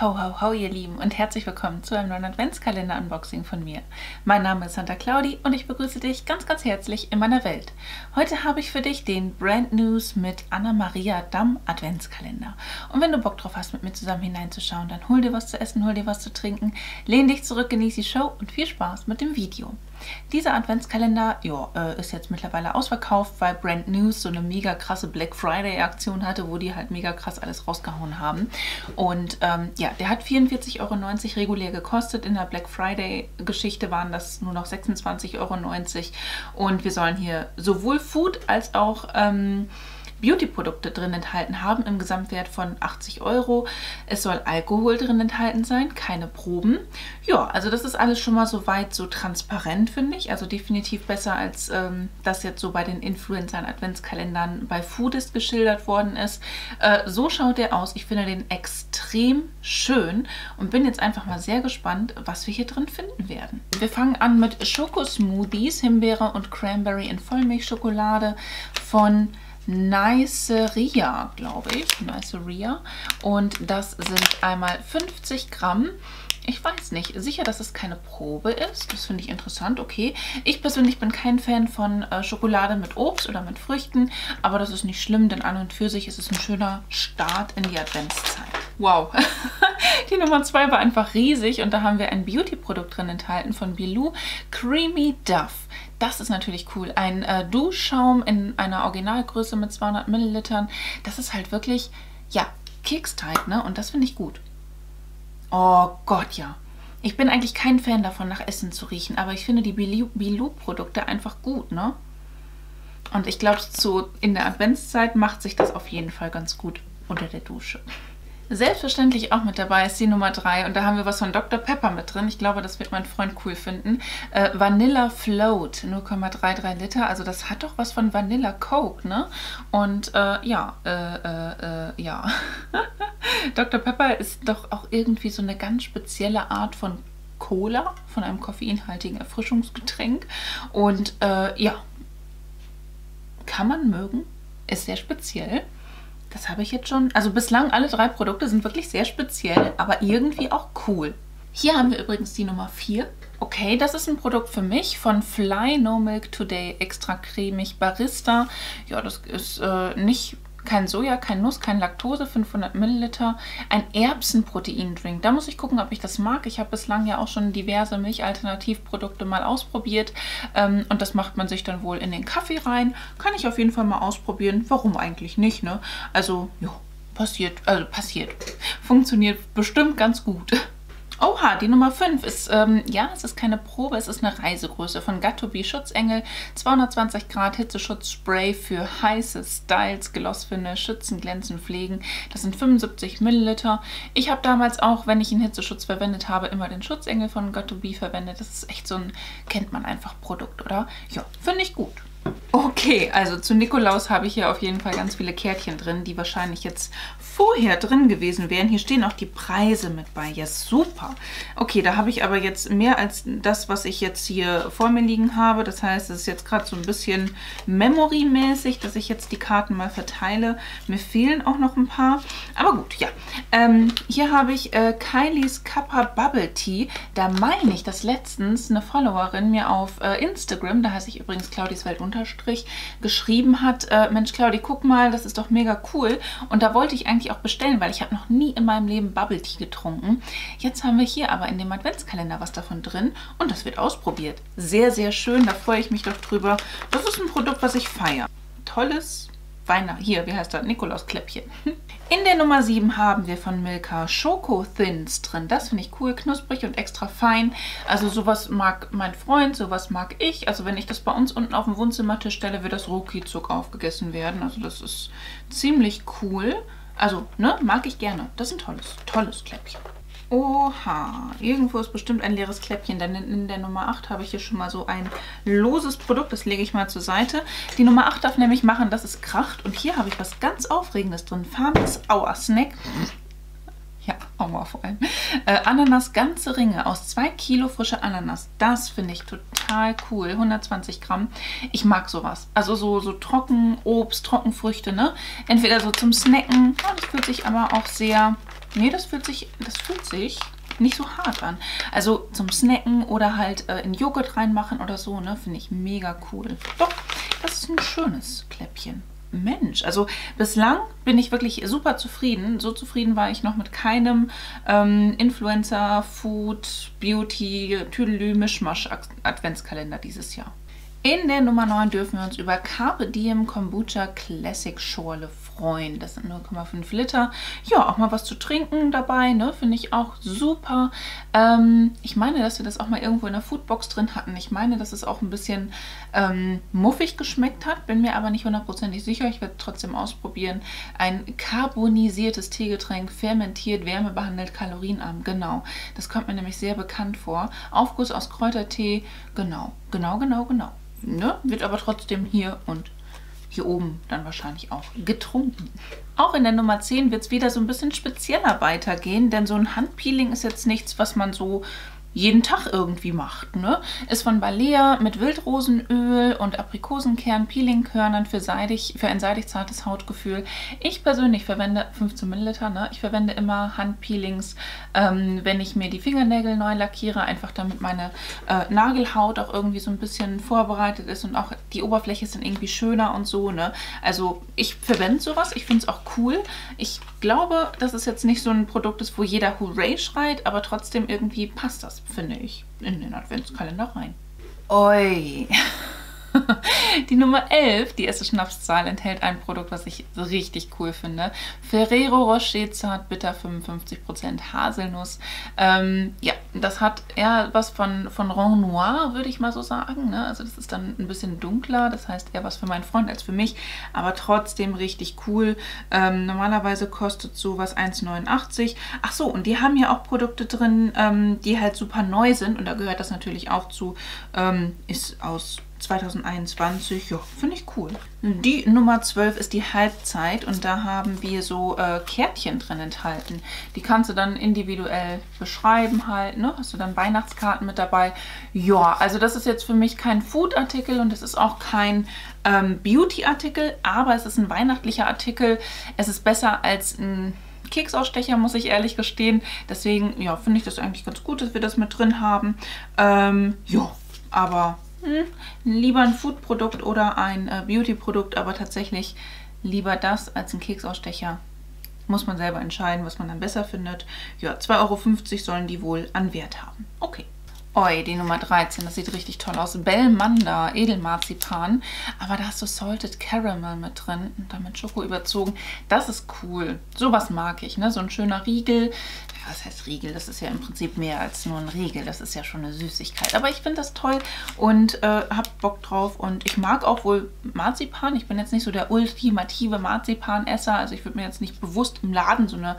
Ho, ho, ho, ihr Lieben und herzlich willkommen zu einem neuen Adventskalender-Unboxing von mir. Mein Name ist Santa Claudi und ich begrüße dich ganz, ganz herzlich in meiner Welt. Heute habe ich für dich den Brand News mit Anna-Maria Damm Adventskalender. Und wenn du Bock drauf hast, mit mir zusammen hineinzuschauen, dann hol dir was zu essen, hol dir was zu trinken, lehn dich zurück, genieße die Show und viel Spaß mit dem Video. Dieser Adventskalender ja, äh, ist jetzt mittlerweile ausverkauft, weil Brand News so eine mega krasse Black Friday Aktion hatte, wo die halt mega krass alles rausgehauen haben. Und ähm, ja, der hat 44,90 Euro regulär gekostet. In der Black Friday Geschichte waren das nur noch 26,90 Euro. Und wir sollen hier sowohl Food als auch... Ähm, Beauty-Produkte drin enthalten haben im Gesamtwert von 80 Euro. Es soll Alkohol drin enthalten sein, keine Proben. Ja, also das ist alles schon mal soweit so transparent, finde ich. Also definitiv besser, als ähm, das jetzt so bei den Influencern Adventskalendern bei Foodist geschildert worden ist. Äh, so schaut der aus. Ich finde den extrem schön und bin jetzt einfach mal sehr gespannt, was wir hier drin finden werden. Wir fangen an mit Schokosmoothies, Himbeere und Cranberry in Vollmilchschokolade von Niceria, glaube ich. Niceria. Und das sind einmal 50 Gramm. Ich weiß nicht. Sicher, dass es keine Probe ist. Das finde ich interessant. Okay. Ich persönlich bin kein Fan von äh, Schokolade mit Obst oder mit Früchten. Aber das ist nicht schlimm, denn an und für sich ist es ein schöner Start in die Adventszeit. Wow. die Nummer 2 war einfach riesig. Und da haben wir ein Beauty-Produkt drin enthalten von Bilou. Creamy Duff. Das ist natürlich cool. Ein äh, Duschschaum in einer Originalgröße mit 200 Millilitern. Das ist halt wirklich, ja, kekstight, ne? Und das finde ich gut. Oh Gott, ja. Ich bin eigentlich kein Fan davon, nach Essen zu riechen, aber ich finde die Bilou-Produkte einfach gut, ne? Und ich glaube, so in der Adventszeit macht sich das auf jeden Fall ganz gut unter der Dusche. Selbstverständlich auch mit dabei ist die Nummer 3 und da haben wir was von Dr. Pepper mit drin. Ich glaube, das wird mein Freund cool finden. Äh, Vanilla Float, 0,33 Liter. Also das hat doch was von Vanilla Coke, ne? Und äh, ja, äh, äh, äh ja. Dr. Pepper ist doch auch irgendwie so eine ganz spezielle Art von Cola, von einem koffeinhaltigen Erfrischungsgetränk. Und äh, ja, kann man mögen, ist sehr speziell. Das habe ich jetzt schon. Also bislang alle drei Produkte sind wirklich sehr speziell, aber irgendwie auch cool. Hier haben wir übrigens die Nummer 4. Okay, das ist ein Produkt für mich von Fly No Milk Today Extra Cremig Barista. Ja, das ist äh, nicht kein Soja, kein Nuss, kein Laktose, 500 Milliliter. Ein Erbsenproteindrink. Da muss ich gucken, ob ich das mag. Ich habe bislang ja auch schon diverse Milchalternativprodukte mal ausprobiert. Ähm, und das macht man sich dann wohl in den Kaffee rein. Kann ich auf jeden Fall mal ausprobieren. Warum eigentlich nicht, ne? Also, ja, passiert, also passiert. Funktioniert bestimmt ganz gut. Oha, die Nummer 5 ist, ähm, ja, es ist keine Probe, es ist eine Reisegröße von Gattobi Schutzengel. 220 Grad Hitzeschutzspray für heiße Styles, Glossfinde, Schützen, Glänzen, Pflegen. Das sind 75 Milliliter. Ich habe damals auch, wenn ich einen Hitzeschutz verwendet habe, immer den Schutzengel von Gattobi verwendet. Das ist echt so ein, kennt man einfach Produkt, oder? Ja, finde ich gut. Okay, also zu Nikolaus habe ich hier auf jeden Fall ganz viele Kärtchen drin, die wahrscheinlich jetzt vorher drin gewesen wären. Hier stehen auch die Preise mit bei. Ja, super. Okay, da habe ich aber jetzt mehr als das, was ich jetzt hier vor mir liegen habe. Das heißt, es ist jetzt gerade so ein bisschen Memory-mäßig, dass ich jetzt die Karten mal verteile. Mir fehlen auch noch ein paar. Aber gut, ja. Ähm, hier habe ich äh, Kylie's Kappa Bubble Tea. Da meine ich, dass letztens eine Followerin mir auf äh, Instagram, da heiße ich übrigens Claudis Welt Unterstrich geschrieben hat, äh, Mensch Claudi, guck mal, das ist doch mega cool. Und da wollte ich eigentlich auch bestellen, weil ich habe noch nie in meinem Leben Bubble Tea getrunken. Jetzt haben wir hier aber in dem Adventskalender was davon drin und das wird ausprobiert. Sehr, sehr schön, da freue ich mich doch drüber. Das ist ein Produkt, was ich feiere. Tolles Weihnachten, hier, wie heißt das? Nikolauskläppchen. In der Nummer 7 haben wir von Milka Schoko Thins drin. Das finde ich cool, knusprig und extra fein. Also sowas mag mein Freund, sowas mag ich. Also wenn ich das bei uns unten auf dem Wohnzimmertisch stelle, wird das ruckzuck aufgegessen werden. Also das ist ziemlich cool. Also, ne, mag ich gerne. Das ist ein tolles, tolles Kläppchen. Oha, irgendwo ist bestimmt ein leeres Kläppchen, denn in der Nummer 8 habe ich hier schon mal so ein loses Produkt, das lege ich mal zur Seite. Die Nummer 8 darf nämlich machen, dass es kracht und hier habe ich was ganz Aufregendes drin. Farmers Aua Snack. Ja, Aua vor allem. Äh, Ananas ganze Ringe aus 2 Kilo frische Ananas. Das finde ich total cool. 120 Gramm. Ich mag sowas. Also so, so trocken Obst, Trockenfrüchte, ne? Entweder so zum Snacken. Oh, das fühlt sich aber auch sehr Nee, das fühlt sich, das fühlt sich nicht so hart an. Also zum Snacken oder halt äh, in Joghurt reinmachen oder so, ne? Finde ich mega cool. Doch, das ist ein schönes Kläppchen. Mensch, also bislang bin ich wirklich super zufrieden. So zufrieden war ich noch mit keinem ähm, Influencer, Food, Beauty, Tüdelü, Mischmasch Adventskalender dieses Jahr. In der Nummer 9 dürfen wir uns über Carpe Diem Kombucha Classic Schorle freuen. Das sind 0,5 Liter. Ja, auch mal was zu trinken dabei, ne? Finde ich auch super. Ähm, ich meine, dass wir das auch mal irgendwo in der Foodbox drin hatten. Ich meine, dass es auch ein bisschen ähm, muffig geschmeckt hat. Bin mir aber nicht hundertprozentig sicher. Ich werde trotzdem ausprobieren. Ein carbonisiertes Teegetränk, fermentiert, wärmebehandelt, kalorienarm. Genau. Das kommt mir nämlich sehr bekannt vor. Aufguss aus Kräutertee. Genau, genau, genau, genau ne? wird aber trotzdem hier und hier oben dann wahrscheinlich auch getrunken. Auch in der Nummer 10 wird es wieder so ein bisschen spezieller weitergehen, denn so ein Handpeeling ist jetzt nichts, was man so jeden Tag irgendwie macht. Ne? Ist von Balea mit Wildrosenöl und Aprikosenkern, Peelingkörnern für, seidig, für ein seidig zartes Hautgefühl. Ich persönlich verwende 15 Milliliter. Ne? Ich verwende immer Handpeelings, ähm, wenn ich mir die Fingernägel neu lackiere, einfach damit meine äh, Nagelhaut auch irgendwie so ein bisschen vorbereitet ist und auch die Oberfläche ist dann irgendwie schöner und so. Ne? Also ich verwende sowas. Ich finde es auch cool. Ich glaube, dass es jetzt nicht so ein Produkt ist, wo jeder Hooray schreit, aber trotzdem irgendwie passt das finde ich, in den Adventskalender rein. Oi. Die Nummer 11, die erste Schnapszahl, enthält ein Produkt, was ich richtig cool finde. Ferrero Rocher Zart Bitter 55% Haselnuss. Ähm, ja, das hat eher was von, von Rang Noir, würde ich mal so sagen. Ne? Also das ist dann ein bisschen dunkler, das heißt eher was für meinen Freund als für mich, aber trotzdem richtig cool. Ähm, normalerweise kostet sowas 1,89. Ach so, und die haben ja auch Produkte drin, ähm, die halt super neu sind und da gehört das natürlich auch zu. Ähm, ist aus 2021. Ja, finde ich cool. Die Nummer 12 ist die Halbzeit und da haben wir so äh, Kärtchen drin enthalten. Die kannst du dann individuell beschreiben halt, ne? Hast du dann Weihnachtskarten mit dabei. Ja, also das ist jetzt für mich kein Food-Artikel und es ist auch kein ähm, Beauty-Artikel, aber es ist ein weihnachtlicher Artikel. Es ist besser als ein Keksausstecher, muss ich ehrlich gestehen. Deswegen, ja, finde ich das eigentlich ganz gut, dass wir das mit drin haben. Ähm, ja, aber hm, lieber ein Food-Produkt oder ein äh, Beauty-Produkt, aber tatsächlich lieber das als ein Keksausstecher. Muss man selber entscheiden, was man dann besser findet. Ja, 2,50 Euro sollen die wohl an Wert haben. Okay. Oi, die Nummer 13, das sieht richtig toll aus. Belmanda, Edelmarzipan. Aber da hast du Salted Caramel mit drin und damit Schoko überzogen. Das ist cool. Sowas mag ich, ne? So ein schöner Riegel was heißt Riegel? Das ist ja im Prinzip mehr als nur ein Riegel. Das ist ja schon eine Süßigkeit. Aber ich finde das toll und äh, habe Bock drauf. Und ich mag auch wohl Marzipan. Ich bin jetzt nicht so der ultimative Marzipanesser. Also ich würde mir jetzt nicht bewusst im Laden so eine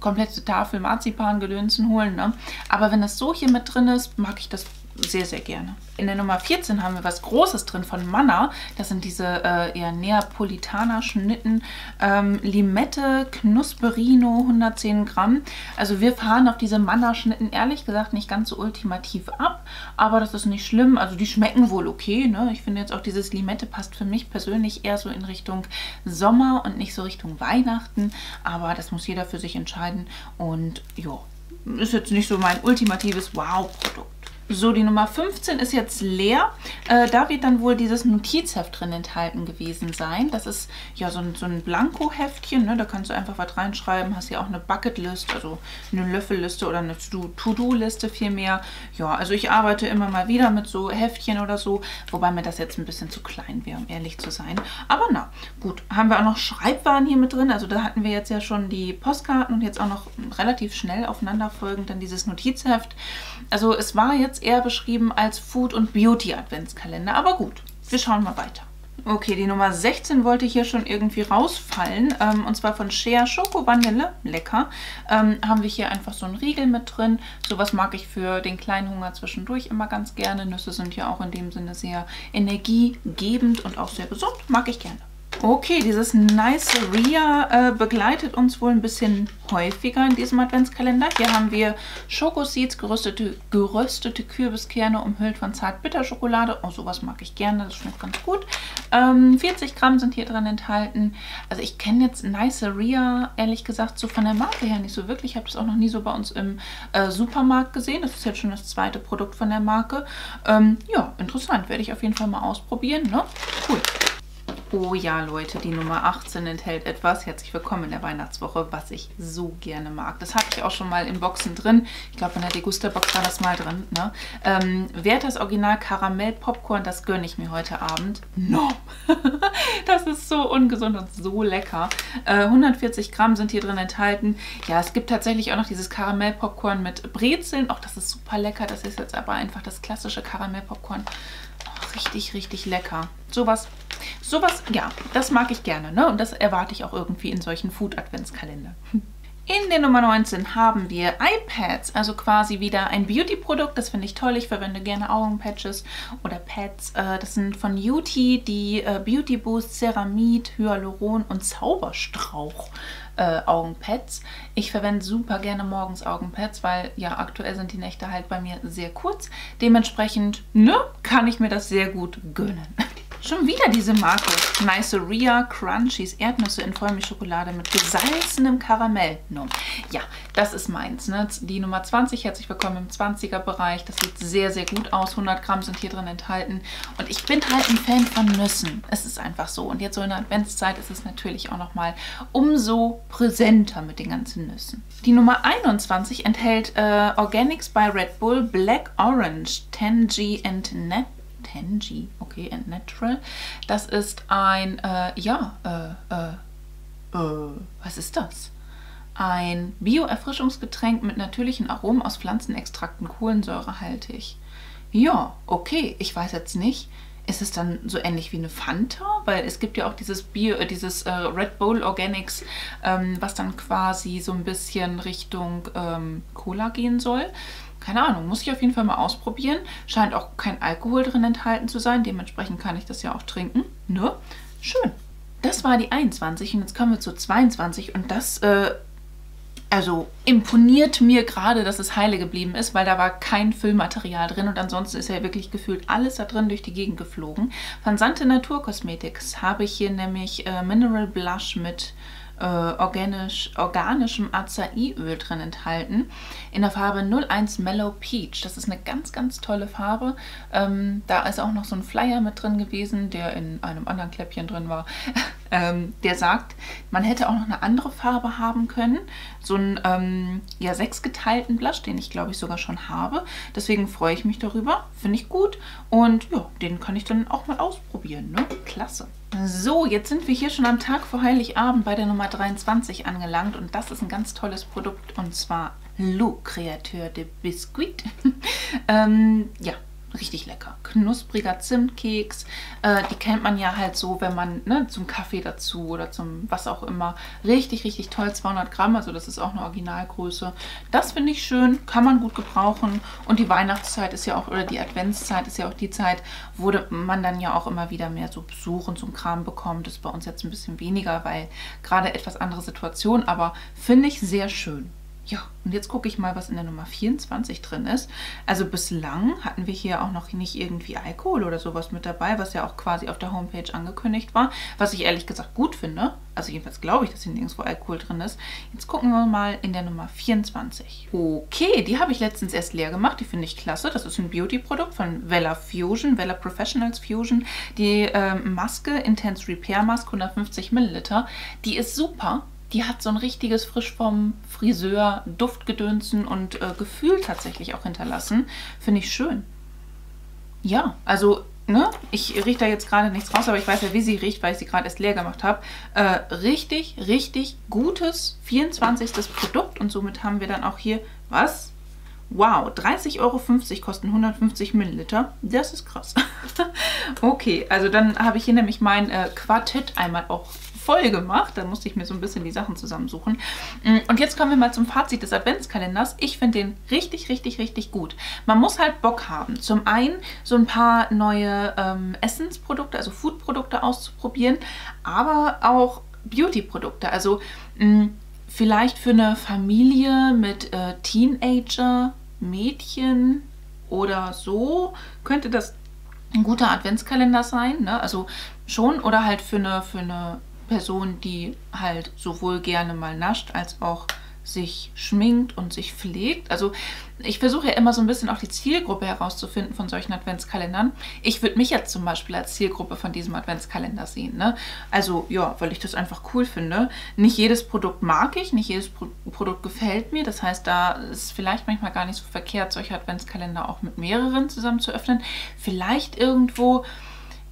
komplette Tafel Marzipan-Gedönsen holen. Ne? Aber wenn das so hier mit drin ist, mag ich das sehr, sehr gerne. In der Nummer 14 haben wir was Großes drin von Manna. Das sind diese äh, eher Neapolitaner-Schnitten. Ähm, Limette, Knusperino, 110 Gramm. Also wir fahren auf diese Manna-Schnitten ehrlich gesagt nicht ganz so ultimativ ab. Aber das ist nicht schlimm. Also die schmecken wohl okay. Ne? Ich finde jetzt auch dieses Limette passt für mich persönlich eher so in Richtung Sommer und nicht so Richtung Weihnachten. Aber das muss jeder für sich entscheiden. Und ja, ist jetzt nicht so mein ultimatives Wow-Produkt. So, die Nummer 15 ist jetzt leer. Äh, da wird dann wohl dieses Notizheft drin enthalten gewesen sein. Das ist ja so ein, so ein Blanko-Heftchen. Ne? Da kannst du einfach was reinschreiben. Hast ja auch eine Bucketlist, also eine Löffelliste oder eine To-Do-Liste vielmehr. Ja, also ich arbeite immer mal wieder mit so Heftchen oder so. Wobei mir das jetzt ein bisschen zu klein wäre, um ehrlich zu sein. Aber na, gut. Haben wir auch noch Schreibwaren hier mit drin. Also da hatten wir jetzt ja schon die Postkarten und jetzt auch noch relativ schnell aufeinanderfolgend dann dieses Notizheft. Also es war jetzt eher beschrieben als Food- und Beauty-Adventskalender. Aber gut, wir schauen mal weiter. Okay, die Nummer 16 wollte hier schon irgendwie rausfallen. Ähm, und zwar von Shea Schoko Vanille. Lecker. Ähm, haben wir hier einfach so einen Riegel mit drin. Sowas mag ich für den kleinen Hunger zwischendurch immer ganz gerne. Nüsse sind ja auch in dem Sinne sehr energiegebend und auch sehr gesund. Mag ich gerne. Okay, dieses Nice Ria äh, begleitet uns wohl ein bisschen häufiger in diesem Adventskalender. Hier haben wir Schokoseeds, geröstete, geröstete Kürbiskerne, umhüllt von Zartbitterschokolade. Oh, sowas mag ich gerne, das schmeckt ganz gut. Ähm, 40 Gramm sind hier drin enthalten. Also ich kenne jetzt Nice Ria, ehrlich gesagt, so von der Marke her nicht so wirklich. Ich habe das auch noch nie so bei uns im äh, Supermarkt gesehen. Das ist jetzt schon das zweite Produkt von der Marke. Ähm, ja, interessant. Werde ich auf jeden Fall mal ausprobieren. Ne? Cool. Oh ja, Leute, die Nummer 18 enthält etwas. Herzlich willkommen in der Weihnachtswoche, was ich so gerne mag. Das hatte ich auch schon mal in Boxen drin. Ich glaube, in der Degusta-Box war das mal drin. Ne? Ähm, Werthers Original Karamell Popcorn, das gönne ich mir heute Abend. No! das ist so ungesund und so lecker. Äh, 140 Gramm sind hier drin enthalten. Ja, es gibt tatsächlich auch noch dieses Karamell Popcorn mit Brezeln. Auch das ist super lecker. Das ist jetzt aber einfach das klassische Karamell Popcorn richtig, richtig lecker. Sowas, sowas, ja, das mag ich gerne. Ne? Und das erwarte ich auch irgendwie in solchen Food-Adventskalendern. In der Nummer 19 haben wir iPads, also quasi wieder ein Beauty-Produkt. Das finde ich toll. Ich verwende gerne Augenpatches oder Pads. Äh, das sind von Beauty die äh, Beauty Boost Ceramid, Hyaluron und Zauberstrauch äh, Augenpads. Ich verwende super gerne morgens Augenpads, weil ja aktuell sind die Nächte halt bei mir sehr kurz. Dementsprechend, ne, kann ich mir das sehr gut gönnen. Schon wieder diese Marke. Niceria Crunchies Erdnüsse in Vollmilchschokolade mit gesalzenem Karamell. No. Ja, das ist meins. Ne? Die Nummer 20. Herzlich willkommen im 20er-Bereich. Das sieht sehr, sehr gut aus. 100 Gramm sind hier drin enthalten. Und ich bin halt ein Fan von Nüssen. Es ist einfach so. Und jetzt so in der Adventszeit ist es natürlich auch nochmal umso präsenter mit den ganzen Nüssen. Die Nummer 21 enthält äh, Organics by Red Bull Black Orange 10G and Net Tenji, okay, and Natural. Das ist ein, äh, ja, äh, äh, äh, was ist das? Ein Bio-Erfrischungsgetränk mit natürlichen Aromen aus Pflanzenextrakten, kohlensäurehaltig. Ja, okay, ich weiß jetzt nicht. Ist es dann so ähnlich wie eine Fanta? Weil es gibt ja auch dieses Bio, äh, dieses äh, Red Bull Organics, ähm, was dann quasi so ein bisschen Richtung ähm, Cola gehen soll keine Ahnung, muss ich auf jeden Fall mal ausprobieren. Scheint auch kein Alkohol drin enthalten zu sein, dementsprechend kann ich das ja auch trinken. Ne? Schön. Das war die 21 und jetzt kommen wir zur 22 und das, äh, also imponiert mir gerade, dass es heile geblieben ist, weil da war kein Füllmaterial drin und ansonsten ist ja wirklich gefühlt alles da drin durch die Gegend geflogen. Von Sante Naturkosmetics habe ich hier nämlich äh, Mineral Blush mit äh, organisch, organischem Acai-Öl drin enthalten. In der Farbe 01 Mellow Peach. Das ist eine ganz, ganz tolle Farbe. Ähm, da ist auch noch so ein Flyer mit drin gewesen, der in einem anderen Kläppchen drin war. ähm, der sagt, man hätte auch noch eine andere Farbe haben können. So einen ähm, ja, sechsgeteilten Blush, den ich glaube ich sogar schon habe. Deswegen freue ich mich darüber. Finde ich gut. Und ja, den kann ich dann auch mal ausprobieren. Ne? Klasse. So, jetzt sind wir hier schon am Tag vor Heiligabend bei der Nummer 23 angelangt und das ist ein ganz tolles Produkt und zwar Le Créateur de Biscuit. ähm, ja, richtig lecker. Knuspriger Zimtkeks. Äh, die kennt man ja halt so, wenn man ne, zum Kaffee dazu oder zum was auch immer. Richtig, richtig toll. 200 Gramm, also das ist auch eine Originalgröße. Das finde ich schön, kann man gut gebrauchen. Und die Weihnachtszeit ist ja auch, oder die Adventszeit ist ja auch die Zeit, wo man dann ja auch immer wieder mehr so Besuch und so ein Kram bekommt. Das ist bei uns jetzt ein bisschen weniger, weil gerade etwas andere Situation, aber finde ich sehr schön. Ja, und jetzt gucke ich mal, was in der Nummer 24 drin ist. Also bislang hatten wir hier auch noch nicht irgendwie Alkohol oder sowas mit dabei, was ja auch quasi auf der Homepage angekündigt war, was ich ehrlich gesagt gut finde. Also jedenfalls glaube ich, dass hier nirgendwo Alkohol drin ist. Jetzt gucken wir mal in der Nummer 24. Okay, die habe ich letztens erst leer gemacht. Die finde ich klasse. Das ist ein Beauty-Produkt von Vella Fusion, Vella Professionals Fusion. Die ähm, Maske, Intense Repair Mask, 150 Milliliter. Die ist super die hat so ein richtiges frisch vom Friseur Duftgedönsen und äh, Gefühl tatsächlich auch hinterlassen. Finde ich schön. Ja, also Ne? Ich rieche da jetzt gerade nichts raus, aber ich weiß ja, wie sie riecht, weil ich sie gerade erst leer gemacht habe. Äh, richtig, richtig gutes 24. Produkt und somit haben wir dann auch hier, was? Wow, 30,50 Euro kosten 150 Milliliter. Das ist krass. okay, also dann habe ich hier nämlich mein äh, Quartett einmal auch voll gemacht. Da musste ich mir so ein bisschen die Sachen zusammensuchen. Mm, und jetzt kommen wir mal zum Fazit des Adventskalenders. Ich finde den richtig, richtig, richtig gut. Man muss halt Bock haben. Zum einen so ein paar neue ähm, Essensprodukte, also Foodprodukte auszuprobieren, aber auch Beauty-Produkte. Also mh, mm, vielleicht für eine Familie mit äh, Teenager, Mädchen oder so könnte das ein guter Adventskalender sein. Ne? Also schon oder halt für eine, für eine Person, die halt sowohl gerne mal nascht als auch sich schminkt und sich pflegt. Also ich versuche ja immer so ein bisschen auch die Zielgruppe herauszufinden von solchen Adventskalendern. Ich würde mich jetzt zum Beispiel als Zielgruppe von diesem Adventskalender sehen. Ne? Also ja, weil ich das einfach cool finde. Nicht jedes Produkt mag ich, nicht jedes Pro Produkt gefällt mir. Das heißt, da ist vielleicht manchmal gar nicht so verkehrt, solche Adventskalender auch mit mehreren zusammen zu öffnen. Vielleicht irgendwo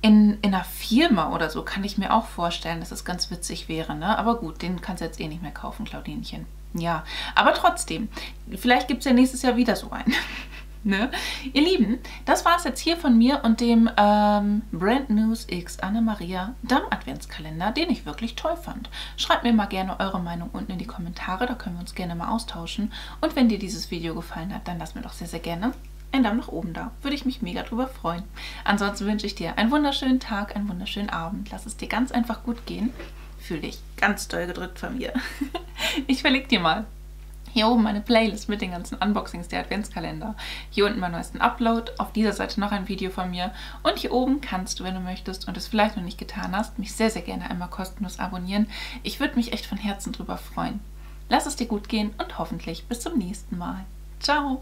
in, in einer Firma oder so kann ich mir auch vorstellen, dass das ganz witzig wäre. Ne? Aber gut, den kannst du jetzt eh nicht mehr kaufen, Claudinchen. Ja, aber trotzdem, vielleicht gibt es ja nächstes Jahr wieder so einen. ne? Ihr Lieben, das war es jetzt hier von mir und dem ähm, Brand News X Anna-Maria Damm Adventskalender, den ich wirklich toll fand. Schreibt mir mal gerne eure Meinung unten in die Kommentare, da können wir uns gerne mal austauschen. Und wenn dir dieses Video gefallen hat, dann lass mir doch sehr, sehr gerne einen Daumen nach oben da. Würde ich mich mega drüber freuen. Ansonsten wünsche ich dir einen wunderschönen Tag, einen wunderschönen Abend. Lass es dir ganz einfach gut gehen fühl dich ganz doll gedrückt von mir. ich verlinke dir mal hier oben meine Playlist mit den ganzen Unboxings der Adventskalender. Hier unten mein neuesten Upload. Auf dieser Seite noch ein Video von mir. Und hier oben kannst du, wenn du möchtest und es vielleicht noch nicht getan hast, mich sehr, sehr gerne einmal kostenlos abonnieren. Ich würde mich echt von Herzen drüber freuen. Lass es dir gut gehen und hoffentlich bis zum nächsten Mal. Ciao!